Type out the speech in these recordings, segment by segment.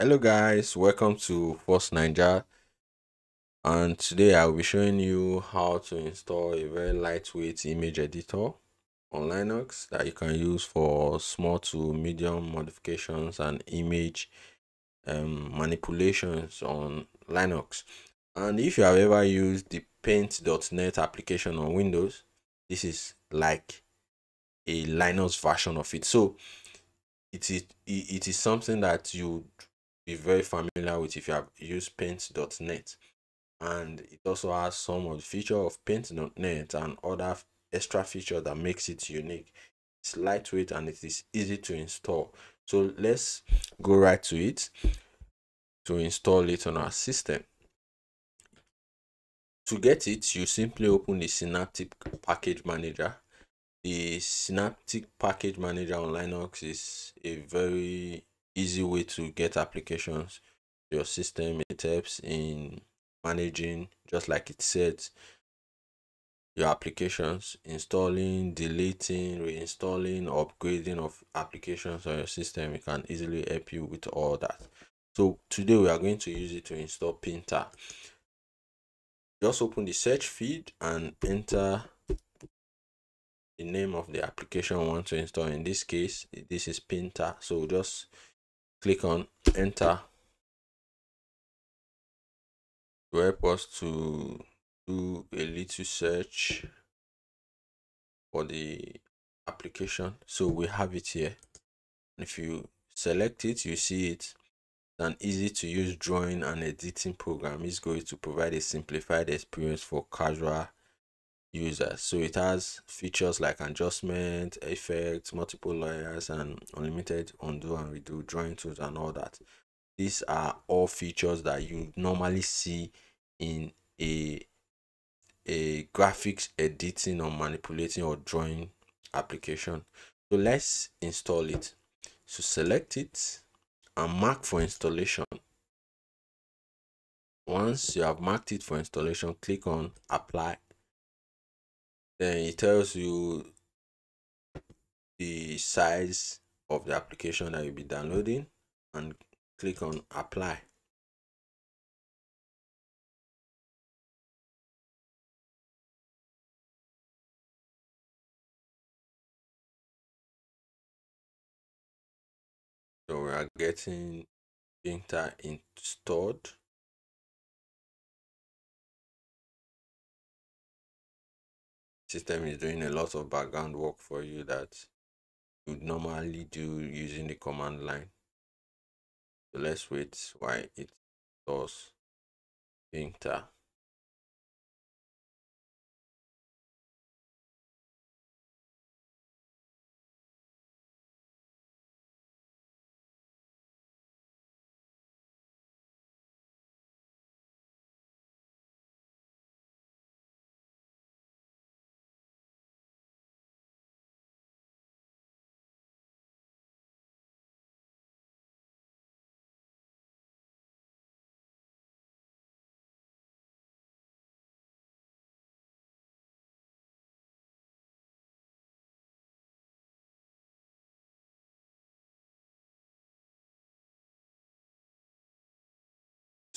Hello guys, welcome to FOSS Naija and today I'll be showing you how to install a very lightweight image editor on Linux that you can use for small to medium modifications and image um, manipulations on Linux. And if you have ever used the paint.net application on Windows, this is like a Linux version of it. So it is it is something that you be very familiar with if you have used paint.net and it also has some of the feature of paint.net and other extra feature that makes it unique. It's lightweight and it is easy to install. So let's go right to it to install it on our system. To get it you simply open the synaptic package manager. The synaptic package manager on linux is a very easy way to get applications to your system. It helps in managing, just like it said, your applications, installing, deleting, reinstalling, upgrading of applications on your system. It can easily help you with all that. So today we are going to use it to install Pinta. Just open the search feed and enter the name of the application we want to install. In this case, this is Pinta. So just click on enter. To help us to do a little search for the application. So we have it here. If you select it you see it. An easy to use drawing and editing program. Is going to provide a simplified experience for casual users so it has features like adjustment effects multiple layers and unlimited undo and redo drawing tools and all that. These are all features that you normally see in a a graphics editing or manipulating or drawing application. So let's install it. So select it and mark for installation. Once you have marked it for installation click on apply then it tells you the size of the application that you'll be downloading and click on apply. So we are getting Pinta installed system is doing a lot of background work for you that you would normally do using the command line. So let's wait while it does Pinta.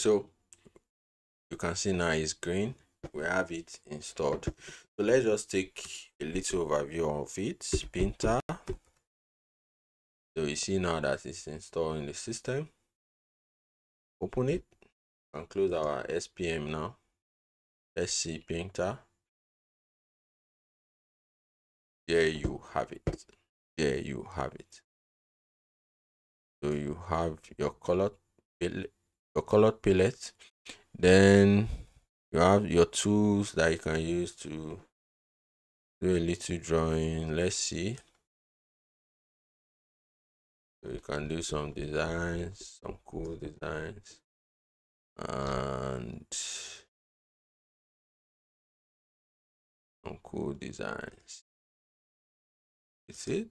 So you can see now it's green. We have it installed. So let's just take a little overview of it. Pinta so you see now that it's installed in the system. Open it and close our spm now. See Pinta there you have it. There you have it. So you have your color your colored palette then you have your tools that you can use to do a little drawing. Let's see. So you can do some designs some cool designs. And some cool designs. It's it?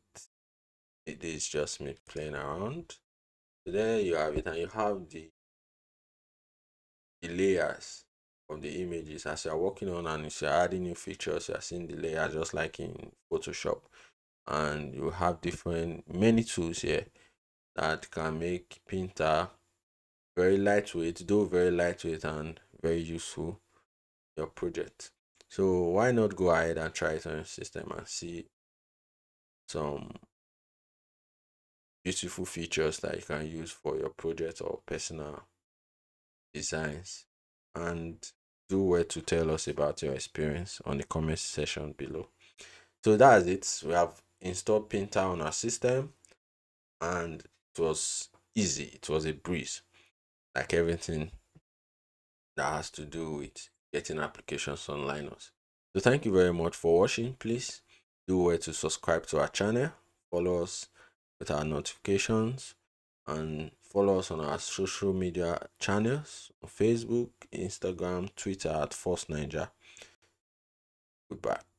It is just me playing around. So there you have it and you have the the layers of the images as you're working on and if you're adding new features you're seeing the layer just like in photoshop and you have different many tools here that can make Pinta very lightweight, though very lightweight and very useful your project. So why not go ahead and try it on your system and see some beautiful features that you can use for your project or personal designs and do well to tell us about your experience on the comment section below. So that's it. We have installed Painter on our system and it was easy. It was a breeze. Like everything that has to do with getting applications on linux so thank you very much for watching. Please do well to subscribe to our channel. Follow us with our notifications and follow us on our social media channels on facebook instagram twitter at FOSS Naija. Goodbye